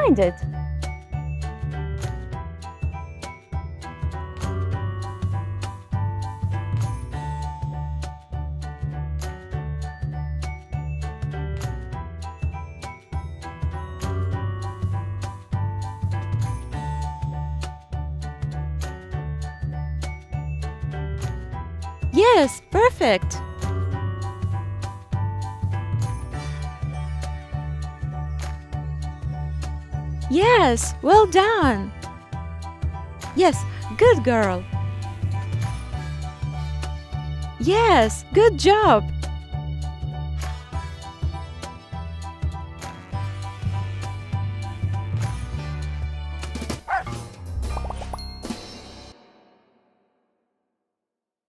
find it. Yes, perfect. Yes, well done. Yes, good girl. Yes, good job.